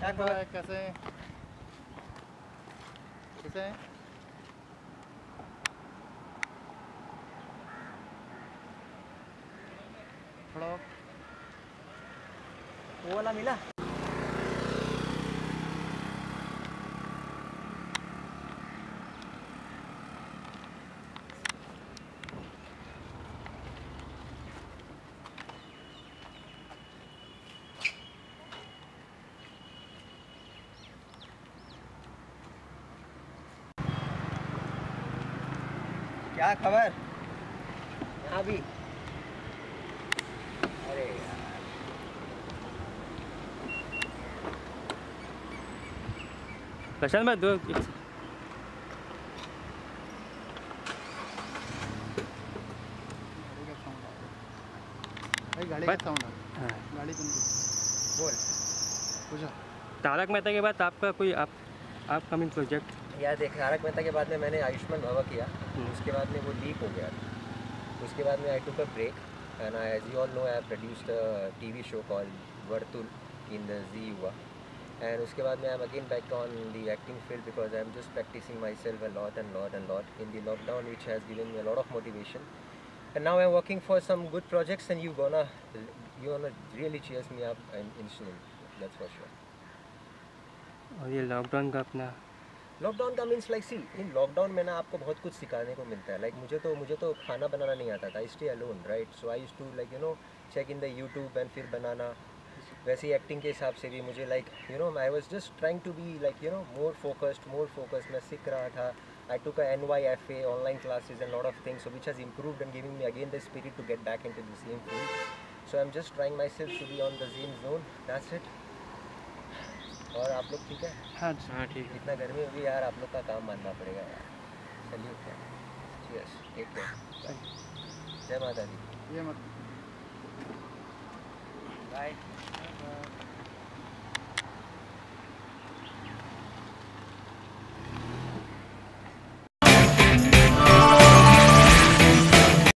खबर है कैसे हैं कैसे हैं थोड़ा और। वो वाला मिला क्या खबर? यहाँ भी। अरे यार प्रशांत भाई दो गाड़ी का साउंड है। गाड़ी बोल। पूछो। तारक मेहता के बाद आपका कोई आप अपकमिंग प्रोजेक्ट यार देख तारक मेहता के बाद में मैंने आयुष्मान भवा किया। उसके बाद में वो लीक हो गया उसके बाद में I took a break and I as you all know I produced a TV show call Vartul in the Zee Yuva and उसके बाद में I am again back on the acting field because I am just practising my self a lot and lot and lot in the lockdown which has given me lot of motivation And now I'm working for some good projects, and you gonna you gonna really cheers me up and instant. That's for sure. और ये lockdown का अपना lockdown का means like see in lockdown में ना आपको बहुत कुछ सिखाने को मिलता है। लाइक like, मुझे तो मुझे तो खाना बनाना नहीं आता था। Stay alone right so I to like you know check in the YouTube and फिर बनाना। वैसे ही एक्टिंग के हिसाब से भी मुझे like you know I was just trying to be like you know more focused more focused मैं सीख रहा था। I took N Y F A online classes and lot of things which has improved and giving me again the spirit to get back into the so I am just trying my self to be on the same zone that's it और आप लोग ठीक है? हाँ हाँ ठीक है। इतना गर्मी होगी यार आप लोग का काम मानना पड़ेगा। यार चलिए है यस टेक केयर जय माता दी। जय माता बाय